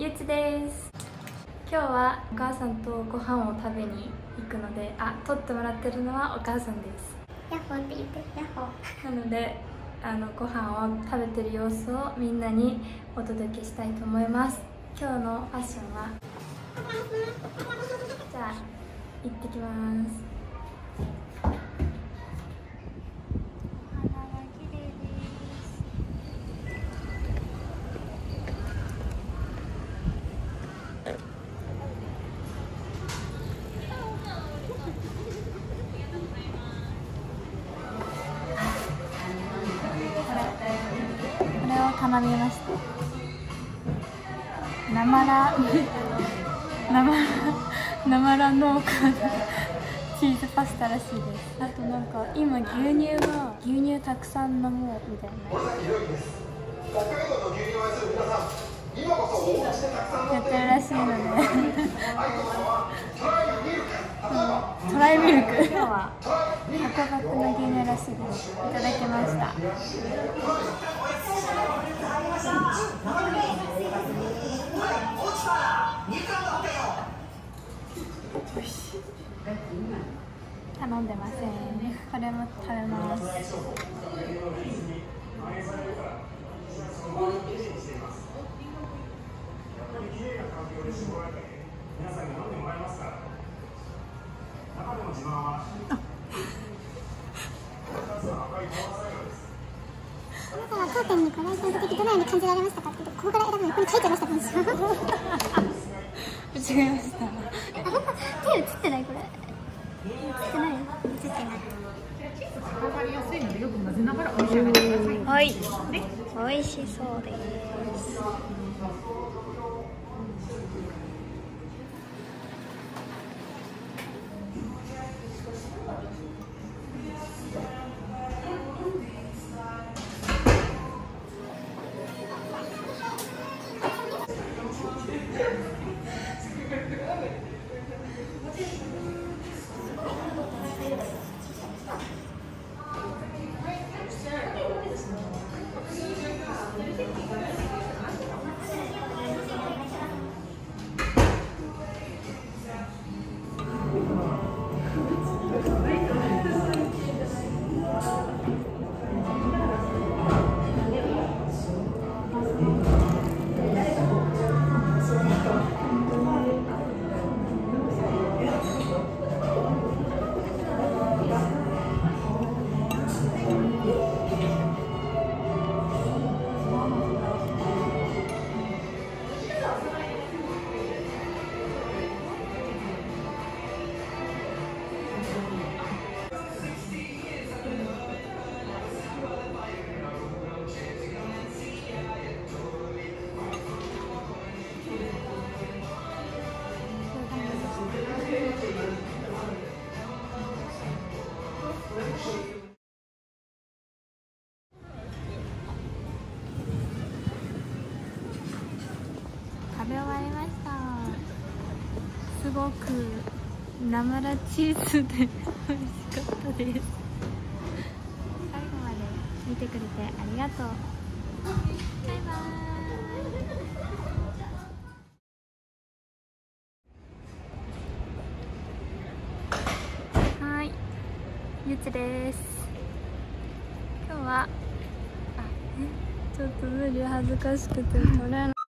ゆうちです。今日はお母さんとご飯を食べに行くのであ撮ってもらってるのはお母さんです。ヤッホーって言ってヤッホーなのであのご飯を食べてる様子をみんなにお届けしたいと思います。今日のファッションは？じゃあ行ってきます頼みました生ら 生生ら農家のチーズパスタらしいです。あとなんか今牛乳が牛乳たくさん飲もうみたいな。やってるらしいのでトライミルク。今日は箱バクの牛乳らしいですいただきました。頼んでません。これも食べます皆さんに飲んでもらいますから中でも自慢は当店にご来店の時どのように感じられましたかってここから選ぶのここに書いてました文章間違えました手映ってないこれ映ってない映ってない分かりやすいのでよく混ぜながらお召し上がりくださいはい、ね、美味しそうです。ました。すごく生ラチーズで美味しかったです。最後まで見てくれてありがとう。バイバーイ。はいゆつです。今日はあえちょっと無理恥ずかしくて取れない。